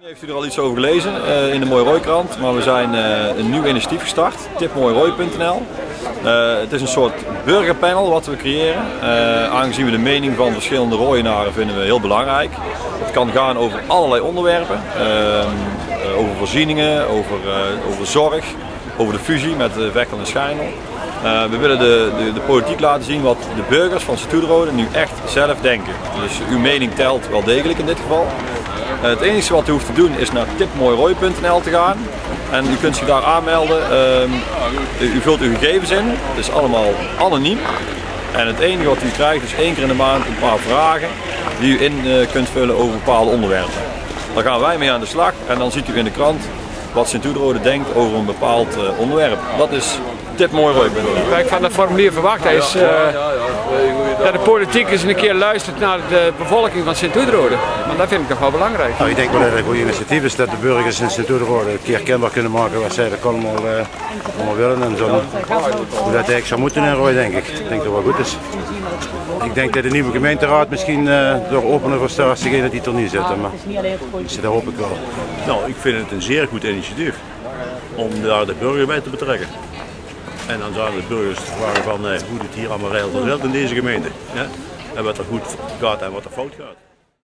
Heeft u er al iets over gelezen uh, in de Mooi Rooikrant, maar we zijn uh, een nieuw initiatief gestart, tipmooirooi.nl. Uh, het is een soort burgerpanel wat we creëren. aangezien we de mening van verschillende rooienaren vinden we heel belangrijk. Het kan gaan over allerlei onderwerpen, over voorzieningen, over, over zorg, over de fusie met Vechtel en Schijnel. We willen de, de, de, politiek laten zien wat de burgers van Sint-Toederode nu echt zelf denken. Dus uw mening telt wel degelijk in dit geval. Eh, het enige wat u hoeft te doen is naar tipmooirooi.nl te gaan. En u kunt zich daar aanmelden. Ehm, u vult uw gegevens in. Het is allemaal anoniem. En het enige wat u krijgt is één keer in de maand een paar vragen die u in eh, kunt vullen over bepaalde onderwerpen. Daar gaan wij mee aan de slag en dan ziet u in de krant wat Sint-Oederode denkt over een bepaald onderwerp. Dat is tipmooirooi.nl. Wat ik van het formulier verwacht is uh, dat de politiek eens een keer luistert naar de bevolking van Sint-Oederode. Want dat vind ik toch wel belangrijk. Nou, ik denk wel dat het een goed initiatief is dat de burgers in Sint-Oederode een keer kenbaar kunnen maken wat zij allemaal, uh, allemaal willen. En zo, hoe dat eigenlijk zou moeten in Rooi, denk ik. Ik denk dat het wel goed is. Ik denk dat de nieuwe gemeenteraad misschien uh, door openen voor degene die er niet zitten. Maar dus daar hoop ik wel. Nou, ik vind het een zeer goed initiatief om daar de burger bij te betrekken. En dan zouden de burgers vragen van eh, hoe het hier allemaal regelt in deze gemeente. Ja? En wat er goed gaat en wat er fout gaat.